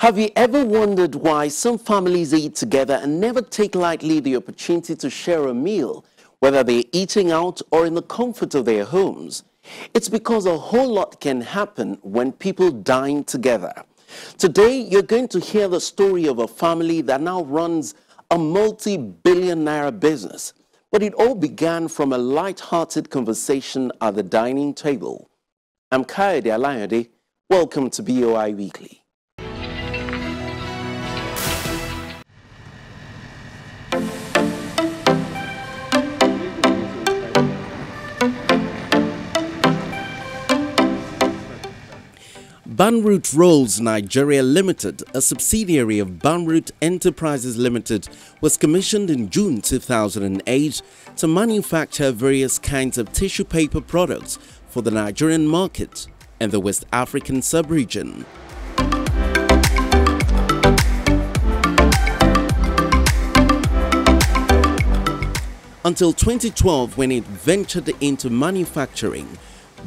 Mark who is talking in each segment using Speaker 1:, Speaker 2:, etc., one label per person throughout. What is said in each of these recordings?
Speaker 1: Have you ever wondered why some families eat together and never take lightly the opportunity to share a meal, whether they're eating out or in the comfort of their homes? It's because a whole lot can happen when people dine together. Today, you're going to hear the story of a family that now runs a multi-billion naira business. But it all began from a light-hearted conversation at the dining table. I'm Kayode Alayode. Welcome to BOI Weekly. Banrut Rolls Nigeria Limited, a subsidiary of Banrut Enterprises Limited, was commissioned in June 2008 to manufacture various kinds of tissue paper products for the Nigerian market and the West African sub-region. Until 2012 when it ventured into manufacturing,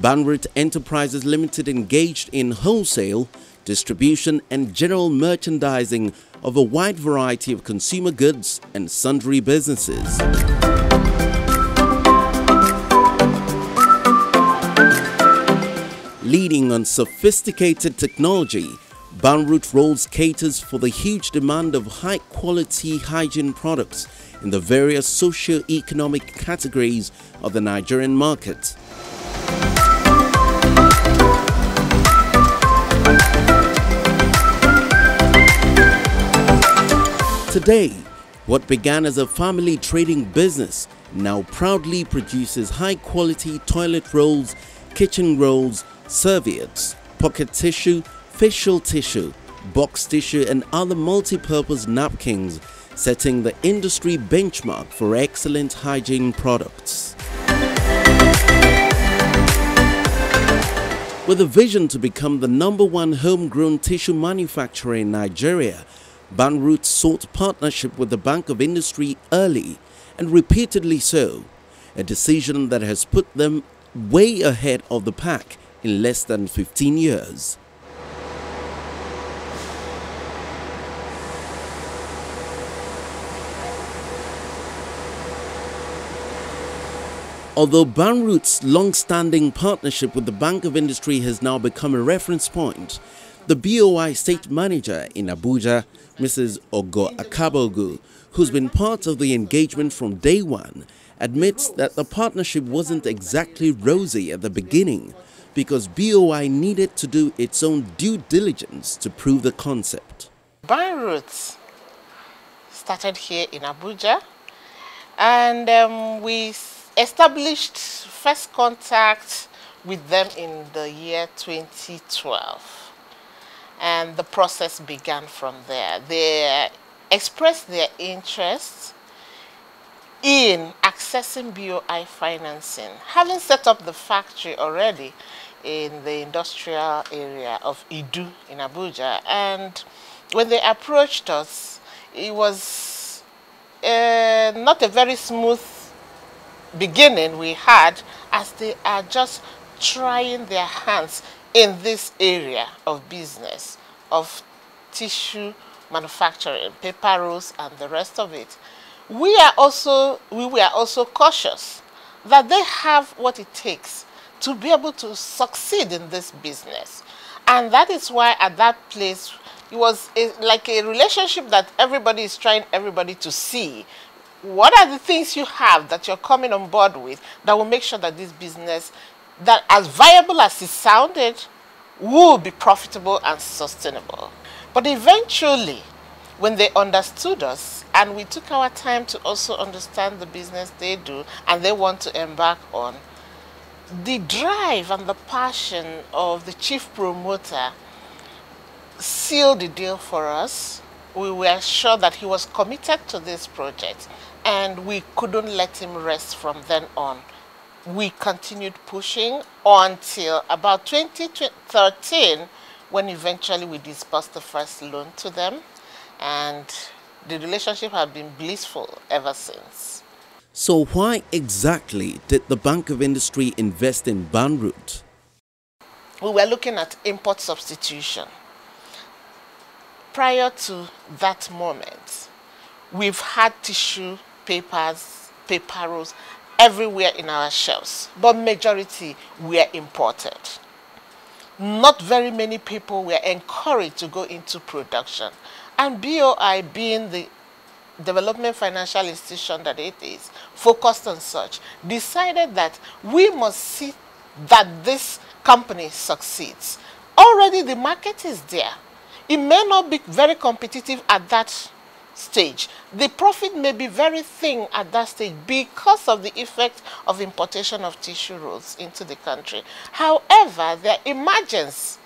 Speaker 1: Banrut Enterprises Limited engaged in wholesale, distribution and general merchandising of a wide variety of consumer goods and sundry businesses. Leading on sophisticated technology, Banrut Rolls caters for the huge demand of high-quality hygiene products in the various socio-economic categories of the Nigerian market. Today, what began as a family trading business now proudly produces high-quality toilet rolls, kitchen rolls, serviettes, pocket tissue, facial tissue, box tissue and other multi-purpose napkins, setting the industry benchmark for excellent hygiene products. With a vision to become the number one homegrown tissue manufacturer in Nigeria, Banrut sought partnership with the Bank of Industry early and repeatedly so, a decision that has put them way ahead of the pack in less than 15 years. Although Banrut's long-standing partnership with the Bank of Industry has now become a reference point, the BOI state manager in Abuja Mrs. Ogo Akabogu, who's been part of the engagement from day one, admits that the partnership wasn't exactly rosy at the beginning because BOI needed to do its own due diligence to prove the concept.
Speaker 2: Banrut started here in Abuja and um, we established first contact with them in the year 2012 and the process began from there. They expressed their interest in accessing BOI financing, having set up the factory already in the industrial area of Idu in Abuja. And when they approached us, it was uh, not a very smooth beginning we had as they are just trying their hands in this area of business, of tissue manufacturing, paper rolls and the rest of it. We are also, we were also cautious that they have what it takes to be able to succeed in this business. And that is why at that place, it was a, like a relationship that everybody is trying everybody to see. What are the things you have that you're coming on board with that will make sure that this business that as viable as it sounded, will be profitable and sustainable. But eventually, when they understood us and we took our time to also understand the business they do and they want to embark on, the drive and the passion of the chief promoter sealed the deal for us. We were sure that he was committed to this project and we couldn't let him rest from then on we continued pushing until about 2013 when eventually we disbursed the first loan to them and the relationship has been blissful ever since.
Speaker 1: So why exactly did the Bank of Industry invest in Banrut?
Speaker 2: We were looking at import substitution. prior to that moment, we've had tissue papers, paper rolls everywhere in our shelves, but majority were imported. Not very many people were encouraged to go into production. And BOI being the development financial institution that it is, focused on such, decided that we must see that this company succeeds. Already the market is there. It may not be very competitive at that stage. The profit may be very thin at that stage because of the effect of importation of tissue rolls into the country. However, their emergence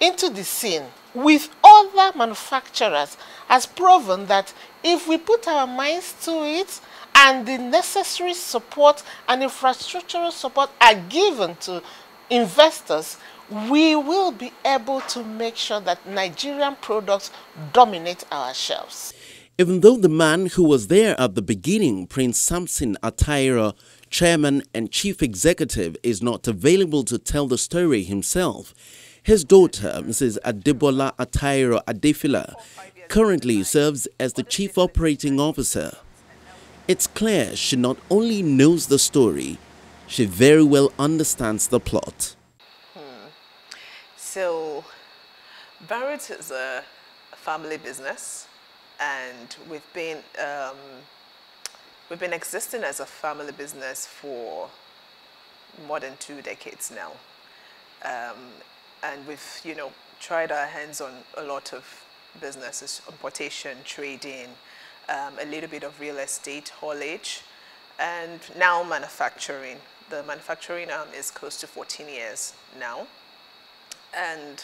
Speaker 2: into the scene with other manufacturers has proven that if we put our minds to it and the necessary support and infrastructural support are given to investors, we will be able to make sure that Nigerian products dominate our shelves.
Speaker 1: Even though the man who was there at the beginning, Prince Samson Atairo, chairman and chief executive, is not available to tell the story himself, his daughter, Mrs. Adebola Atairo Adefila, currently serves as the chief operating officer. It's clear she not only knows the story, she very well understands the plot.
Speaker 3: So, Banrut is a family business and we've been, um, we've been existing as a family business for more than two decades now. Um, and we've, you know, tried our hands on a lot of businesses, importation, trading, um, a little bit of real estate, haulage, and now manufacturing. The manufacturing arm is close to 14 years now. And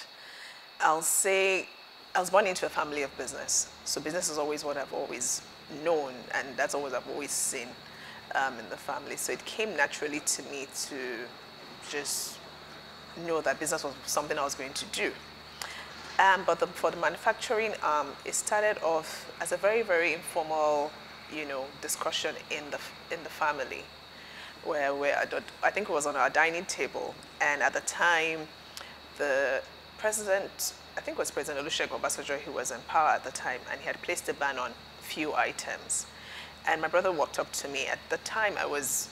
Speaker 3: I'll say I was born into a family of business. So business is always what I've always known, and that's always I've always seen um, in the family. So it came naturally to me to just know that business was something I was going to do. Um, but the, for the manufacturing, um, it started off as a very, very informal, you know, discussion in the in the family, where where I, I think it was on our dining table, and at the time, the president, I think it was President Olusegun Obasanjo, who was in power at the time, and he had placed a ban on few items. And my brother walked up to me. At the time, I was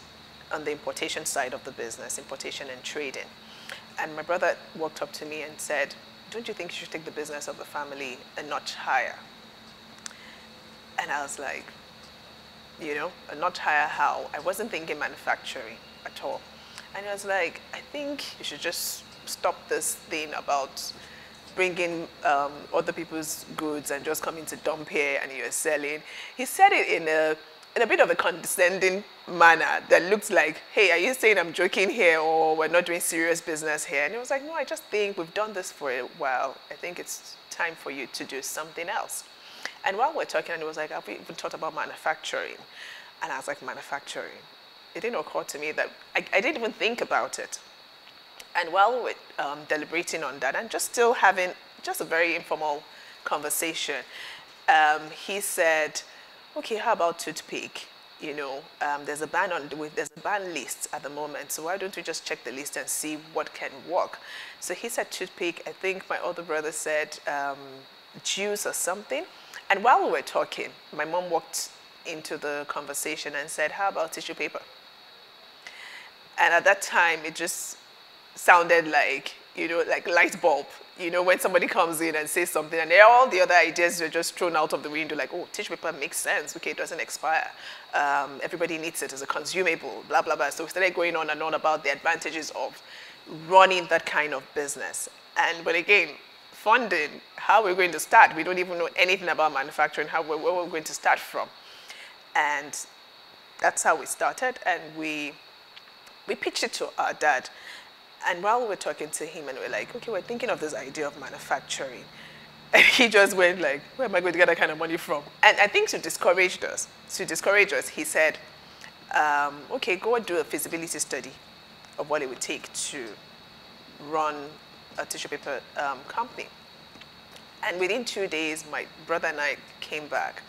Speaker 3: on the importation side of the business, importation and trading. And my brother walked up to me and said, don't you think you should take the business of the family a notch higher? And I was like, you know, a notch higher how? I wasn't thinking manufacturing at all. And I was like, I think you should just stop this thing about bringing um, other people's goods and just coming to dump here and you're selling. He said it in a in a bit of a condescending manner that looked like, hey, are you saying I'm joking here or we're not doing serious business here? And he was like, no, I just think we've done this for a while. I think it's time for you to do something else. And while we're talking, and he was like, have we even talked about manufacturing? And I was like, manufacturing? It didn't occur to me that, I, I didn't even think about it. And while we're um, deliberating on that and just still having just a very informal conversation, um, he said, okay, how about toothpick? You know, um, there's a ban on there's a ban list at the moment, so why don't we just check the list and see what can work? So he said toothpick. I think my other brother said um, juice or something. And while we were talking, my mom walked into the conversation and said, "How about tissue paper?" And at that time, it just sounded like you know, like light bulb you know, when somebody comes in and says something and all the other ideas are just thrown out of the window, like, oh, tissue paper makes sense. Okay, it doesn't expire. Um, everybody needs it as a consumable, blah, blah, blah. So we started going on and on about the advantages of running that kind of business. And, but again, funding, how we're going to start. We don't even know anything about manufacturing, how we're, where we're going to start from. And that's how we started. And we, we pitched it to our dad. And while we were talking to him and we are like, okay, we're thinking of this idea of manufacturing. And he just went like, where am I going to get that kind of money from? And I think to discourage us, to discourage us, he said, um, okay, go and do a feasibility study of what it would take to run a tissue paper um, company. And within two days, my brother and I came back.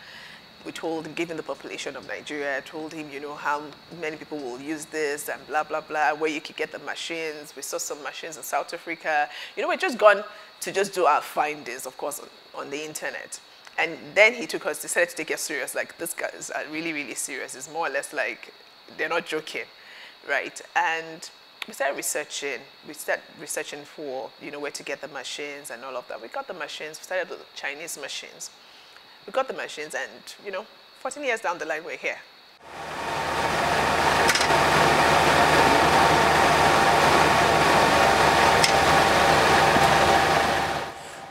Speaker 3: We told him, given the population of Nigeria, I told him, you know, how many people will use this and blah, blah, blah, where you could get the machines. We saw some machines in South Africa. You know, we just gone to just do our findings, of course, on, on the internet. And then he took us, decided to take us serious. Like, this guys are really, really serious. It's more or less like they're not joking, right? And we started researching. We started researching for, you know, where to get the machines and all of that. We got the machines. We started with Chinese machines. We got the machines and, you know, 14 years down the line, we're here.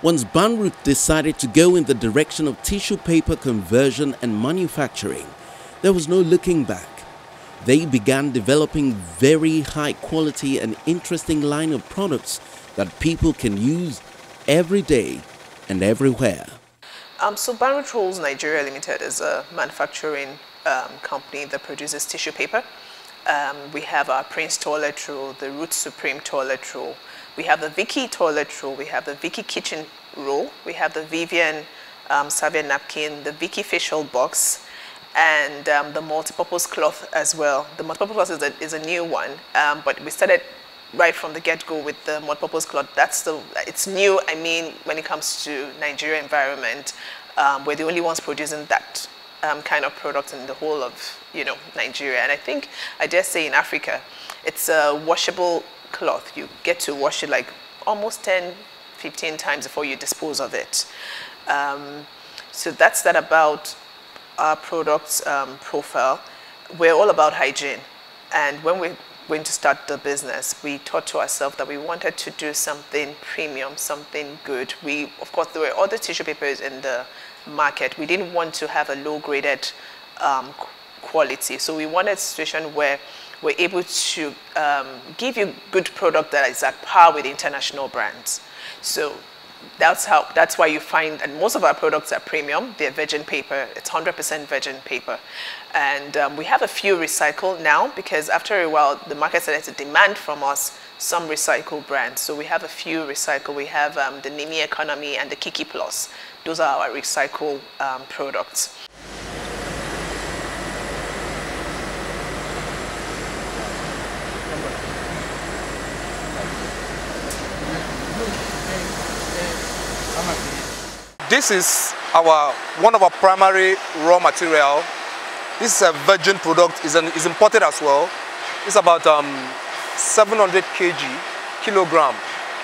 Speaker 1: Once Banrut decided to go in the direction of tissue paper conversion and manufacturing, there was no looking back. They began developing very high quality and interesting line of products that people can use every day and everywhere.
Speaker 3: Um, so Banrut Rolls Nigeria Limited is a manufacturing um, company that produces tissue paper. Um, we have our Prince toilet roll, the Root Supreme toilet roll, we have the Vicky toilet roll, we have the Vicky kitchen roll, we have the Vivian um, Savia napkin, the Vicky facial box, and um, the multipurpose cloth as well. The multipurpose cloth is a, is a new one, um, but we started right from the get-go with the multipurpose cloth. That's the, it's new, I mean, when it comes to Nigeria environment, um, we're the only ones producing that um, kind of product in the whole of, you know, Nigeria. And I think, I dare say in Africa, it's a washable cloth. You get to wash it like almost 10, 15 times before you dispose of it. Um, so that's that about our product um, profile. We're all about hygiene. And when we're going to start the business, we thought to ourselves that we wanted to do something premium, something good. We, of course, there were other tissue papers in the market. We didn't want to have a low graded um, quality. So we wanted a situation where we're able to um, give you good product that is at par with international brands. So that's how that's why you find and most of our products are premium. They're virgin paper. It's 100% virgin paper. And um, we have a few recycled now because after a while the market started to demand from us some recycled brands. So we have a few recycled. We have um, the Nimi economy and the Kiki plus. Those are our recycled um, products
Speaker 4: This is our one of our primary raw material. This is a virgin product, is, is imported as well. It's about um, 700 kg, kilogram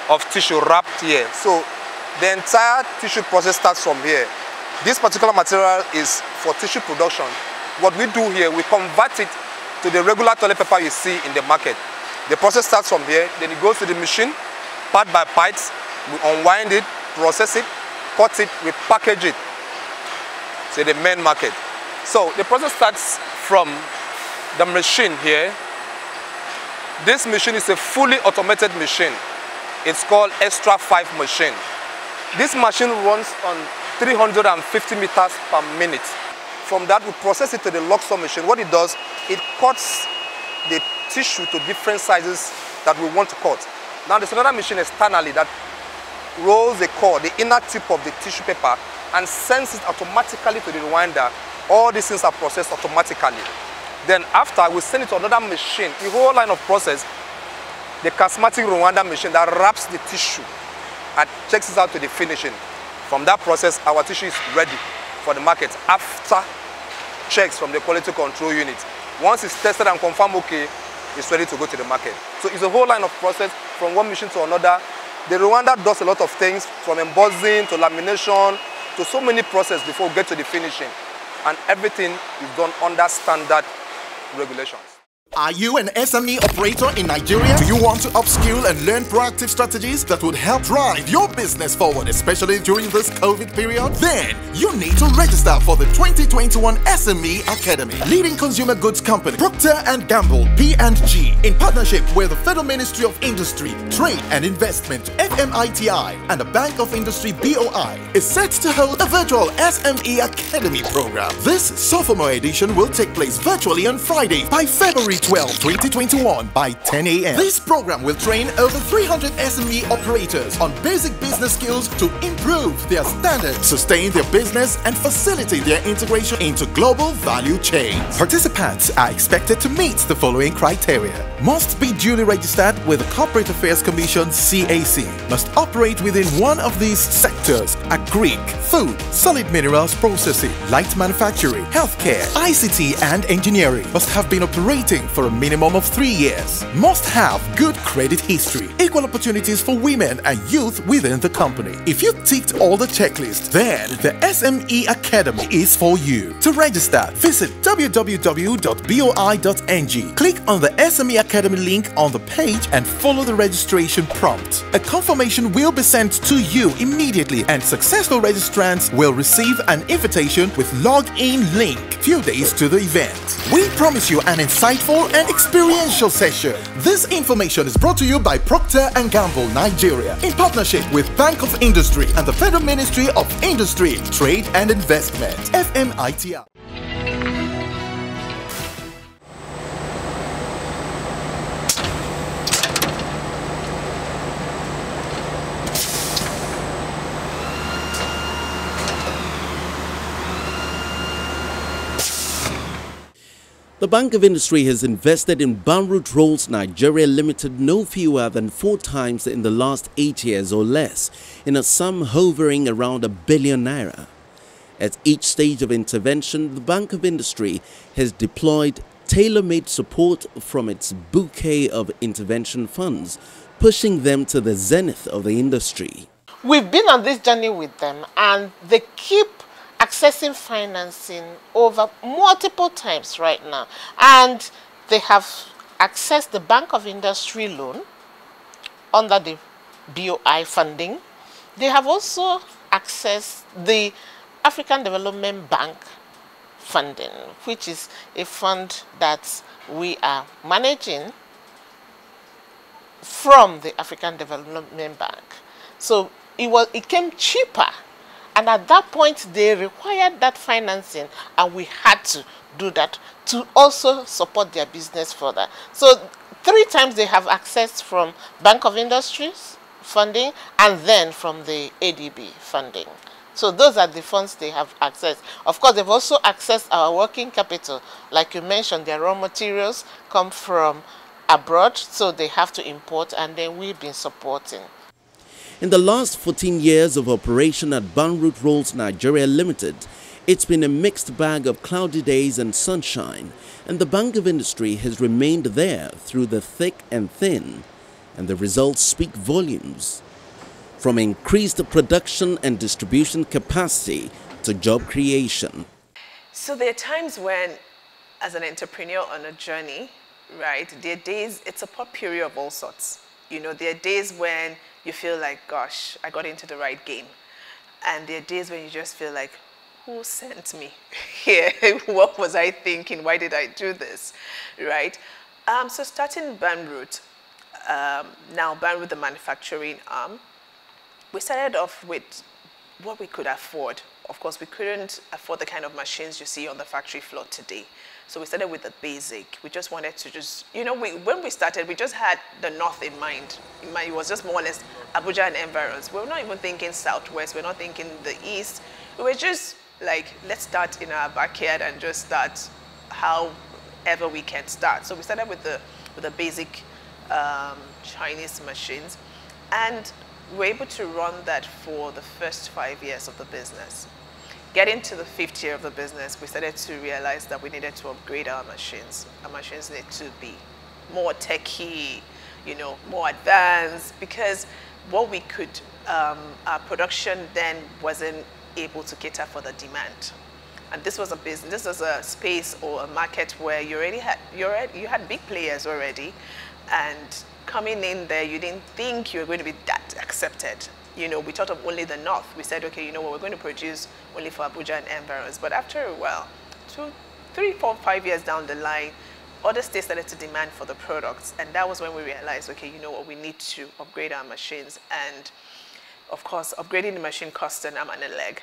Speaker 4: of tissue wrapped here. So the entire tissue process starts from here. This particular material is for tissue production. What we do here, we convert it to the regular toilet paper you see in the market. The process starts from here, then it goes to the machine, part by parts, we unwind it, process it, cut it, we package it to the main market. So the process starts from the machine here. This machine is a fully automated machine. It's called Extra 5 machine. This machine runs on 350 meters per minute. From that, we process it to the Luxor machine. What it does, it cuts the tissue to different sizes that we want to cut. Now, there's another machine externally that rolls the core, the inner tip of the tissue paper, and sends it automatically to the rewinder. All these things are processed automatically. Then after, we send it to another machine, the whole line of process, the charismatic rewinder machine that wraps the tissue and checks it out to the finishing. From that process, our tissue is ready for the market after checks from the quality control unit. Once it's tested and confirmed okay, it's ready to go to the market. So it's a whole line of process from one machine to another the rewinder does a lot of things from embossing to lamination to so many processes before we get to the finishing. And everything is done under standard regulations.
Speaker 5: Are you an SME operator in Nigeria? Do you want to upskill and learn proactive strategies that would help drive your business forward, especially during this COVID period? Then you need to register for the 2021 SME Academy. Leading consumer goods company Procter and Gamble P&G in partnership with the Federal Ministry of Industry, Trade and Investment FMITI and the Bank of Industry BOI is set to hold a virtual SME Academy program. This sophomore edition will take place virtually on Friday by February 12, 2021 by 10 a.m. This program will train over 300 SME operators on basic business skills to improve their standards, sustain their business, and facilitate their integration into global value chains. Participants are expected to meet the following criteria. Must be duly registered with the Corporate Affairs Commission CAC. Must operate within one of these sectors agri, food, solid minerals processing, light manufacturing, healthcare, ICT, and engineering. Must have been operating for a minimum of three years. Must have good credit history, equal opportunities for women and youth within the company. If you ticked all the checklists, then the SME Academy is for you. To register, visit www.boi.ng. Click on the SME Academy link on the page and follow the registration prompt. A confirmation will be sent to you immediately and successful registrants will receive an invitation with login link few days to the event. We promise you an insightful and experiential session. This information is brought to you by Procter & Gamble Nigeria in partnership with Bank of Industry and the Federal Ministry of Industry, Trade and Investment, FMITR.
Speaker 1: The Bank of Industry has invested in Banrut Rolls Nigeria Limited no fewer than four times in the last eight years or less, in a sum hovering around a billion naira. At each stage of intervention, the Bank of Industry has deployed tailor-made support from its bouquet of intervention funds, pushing them to the zenith of the industry.
Speaker 2: We've been on this journey with them and they keep accessing financing over multiple times right now. And they have accessed the Bank of Industry loan under the BOI funding. They have also accessed the African Development Bank funding, which is a fund that we are managing from the African Development Bank. So it was it came cheaper and at that point, they required that financing, and we had to do that to also support their business further. So three times they have access from Bank of Industries funding and then from the ADB funding. So those are the funds they have accessed. Of course, they've also accessed our working capital. Like you mentioned, their raw materials come from abroad, so they have to import, and then we've been supporting.
Speaker 1: In the last 14 years of operation at Banrut Rolls Nigeria Limited, it's been a mixed bag of cloudy days and sunshine, and the Bank of Industry has remained there through the thick and thin, and the results speak volumes. From increased production and distribution capacity to job creation.
Speaker 3: So there are times when, as an entrepreneur on a journey, right, there are days, it's a potpourri of all sorts. You know, there are days when you feel like, gosh, I got into the right game. And there are days when you just feel like, who sent me here? what was I thinking? Why did I do this? Right? Um, so starting Banrut, um, now Banrut, the manufacturing arm, we started off with what we could afford. Of course, we couldn't afford the kind of machines you see on the factory floor today. So we started with the basic. We just wanted to just, you know, we, when we started, we just had the north in mind. in mind. It was just more or less Abuja and environs. We were not even thinking southwest. We're not thinking the east. We were just like, let's start in our backyard and just start however we can start. So we started with the, with the basic um, Chinese machines. And we're able to run that for the first five years of the business. Getting to the fifth year of the business, we started to realize that we needed to upgrade our machines. Our machines need to be more techy, you know, more advanced, because what we could, um, our production then wasn't able to cater for the demand. And this was a business, this was a space or a market where you already had, you already, you had big players already, and coming in there, you didn't think you were going to be that accepted you know, we thought of only the north. We said, okay, you know what, we're going to produce only for Abuja and environs. But after a while, two, three, four, five years down the line, other states started to demand for the products. And that was when we realized, okay, you know what, we need to upgrade our machines. And of course, upgrading the machine cost an arm and a leg.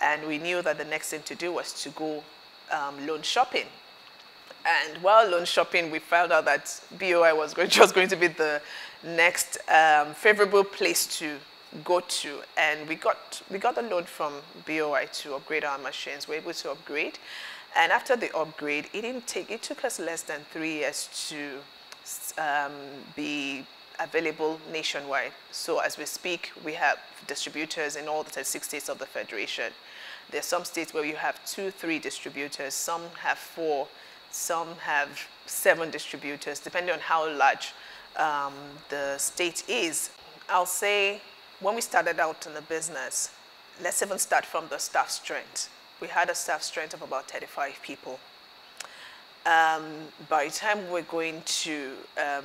Speaker 3: And we knew that the next thing to do was to go um, loan shopping. And while loan shopping, we found out that BOI was going, just going to be the next um, favorable place to go to. And we got, we got a loan from BOI to upgrade our machines. We're able to upgrade. And after the upgrade, it didn't take, it took us less than three years to um, be available nationwide. So as we speak, we have distributors in all the 36 states of the Federation. There are some states where you have two, three distributors, some have four, some have seven distributors, depending on how large um, the state is. I'll say when we started out in the business, let's even start from the staff strength. We had a staff strength of about 35 people. Um, by the time we're going to um,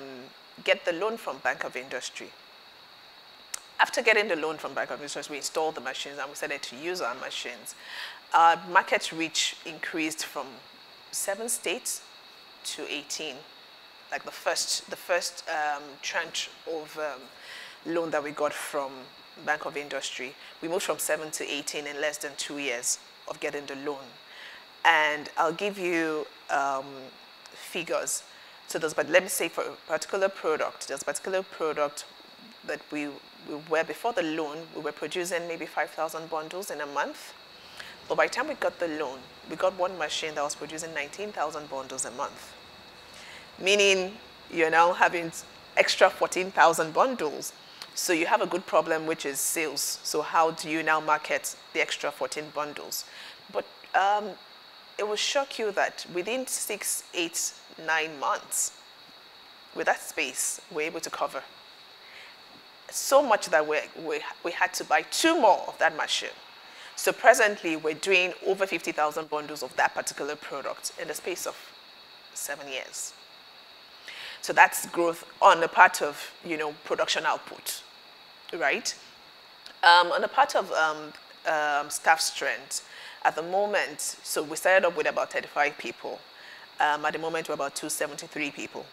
Speaker 3: get the loan from Bank of Industry, after getting the loan from Bank of Industry, we installed the machines and we started to use our machines. Our market reach increased from seven states to 18. Like the first, the first um, tranche of um, loan that we got from Bank of Industry, we moved from seven to 18 in less than two years of getting the loan. And I'll give you um, figures. So there's, but let me say for a particular product, there's a particular product that we, we were, before the loan, we were producing maybe 5,000 bundles in a month. But by the time we got the loan, we got one machine that was producing 19,000 bundles a month. Meaning you're now having extra 14,000 bundles. So you have a good problem, which is sales. So how do you now market the extra 14 bundles? But um, it will shock you that within six, eight, nine months, with that space, we're able to cover. So much that we, we, we had to buy two more of that machine. So presently, we're doing over 50,000 bundles of that particular product in the space of seven years. So that's growth on the part of, you know, production output, right? Um, on the part of um, um, staff strength, at the moment, so we started up with about 35 people. Um, at the moment, we're about 273 people.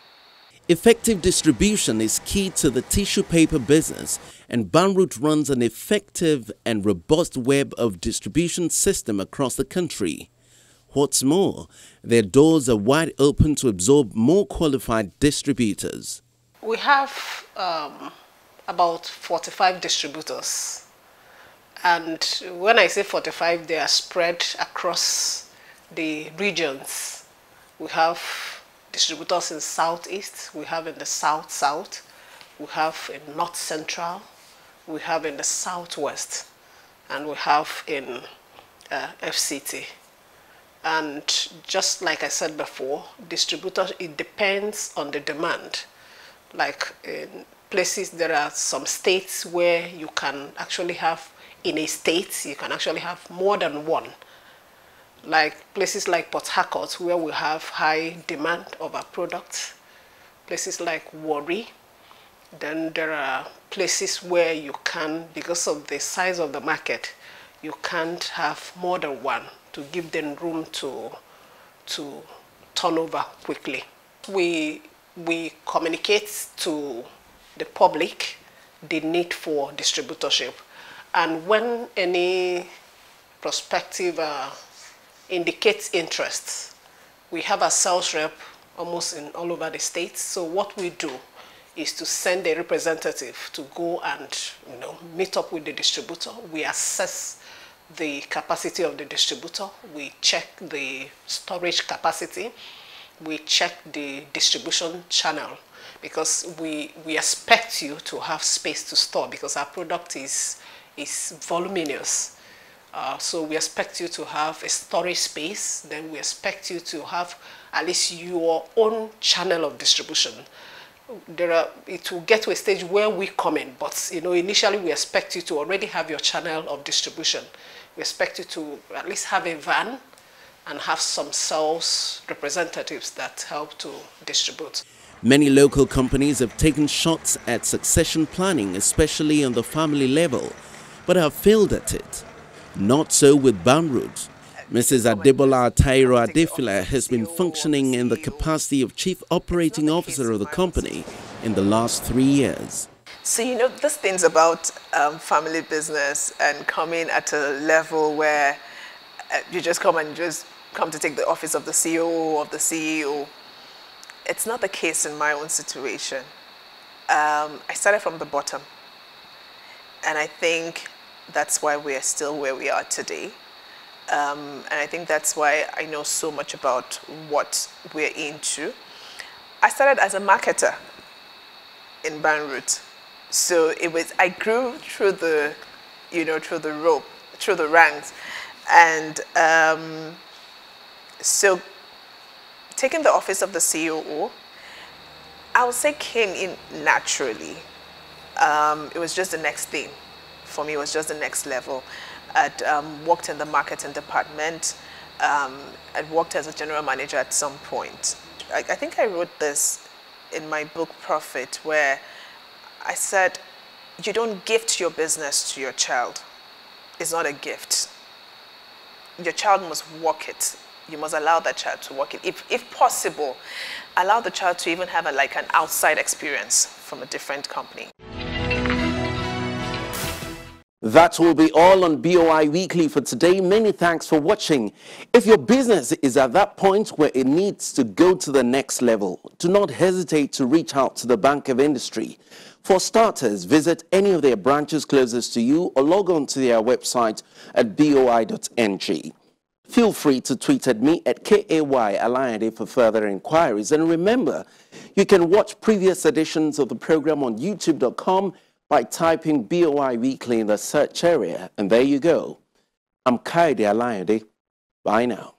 Speaker 1: Effective distribution is key to the tissue paper business, and Banrut runs an effective and robust web of distribution system across the country. What's more, their doors are wide open to absorb more qualified distributors.
Speaker 6: We have um, about 45 distributors and when I say 45, they are spread across the regions. We have distributors in southeast, we have in the south south, we have in north central, we have in the southwest, and we have in uh, FCT. And just like I said before, distributors, it depends on the demand. Like in places, there are some states where you can actually have in a state, you can actually have more than one. Like places like Port Harcourt, where we have high demand of our products. Places like Warri. Then there are places where you can, because of the size of the market, you can't have more than one to give them room to, to turn over quickly. We, we communicate to the public the need for distributorship. And when any prospective uh, indicates interest, we have a sales rep almost in all over the states. So what we do is to send a representative to go and you know meet up with the distributor. We assess the capacity of the distributor. We check the storage capacity. We check the distribution channel because we, we expect you to have space to store because our product is is voluminous. Uh, so we expect you to have a storage space, then we expect you to have at least your own channel of distribution. There are, it will get to a stage where we come in, but you know, initially we expect you to already have your channel of distribution. We expect you to at least have a van and have some sales representatives that help to distribute.
Speaker 1: Many local companies have taken shots at succession planning, especially on the family level but have failed at it. Not so with Banrut. Mrs. Adebola Tairo Adefila has been functioning in the capacity of Chief Operating Officer of the company in the last three years.
Speaker 3: So, you know, this things about um, family business and coming at a level where uh, you just come and just come to take the office of the CEO of the CEO. It's not the case in my own situation. Um, I started from the bottom. And I think that's why we are still where we are today. Um, and I think that's why I know so much about what we're into. I started as a marketer in Banrut. So it was, I grew through the, you know, through the rope, through the ranks. And um, so taking the office of the COO, I would say came in naturally. Um, it was just the next thing. For me, it was just the next level. I'd um, worked in the marketing department. Um, I'd worked as a general manager at some point. I, I think I wrote this in my book, Profit, where I said, you don't gift your business to your child. It's not a gift. Your child must work it. You must allow that child to work it. If, if possible, allow the child to even have a, like an outside experience from a different company.
Speaker 1: That will be all on BOI Weekly for today. Many thanks for watching. If your business is at that point where it needs to go to the next level, do not hesitate to reach out to the Bank of Industry. For starters, visit any of their branches closest to you or log on to their website at boi.ng. Feel free to tweet at me at KAY for further inquiries. And remember, you can watch previous editions of the program on youtube.com by typing BOI Weekly in the search area. And there you go. I'm Kaide Alayande. Bye now.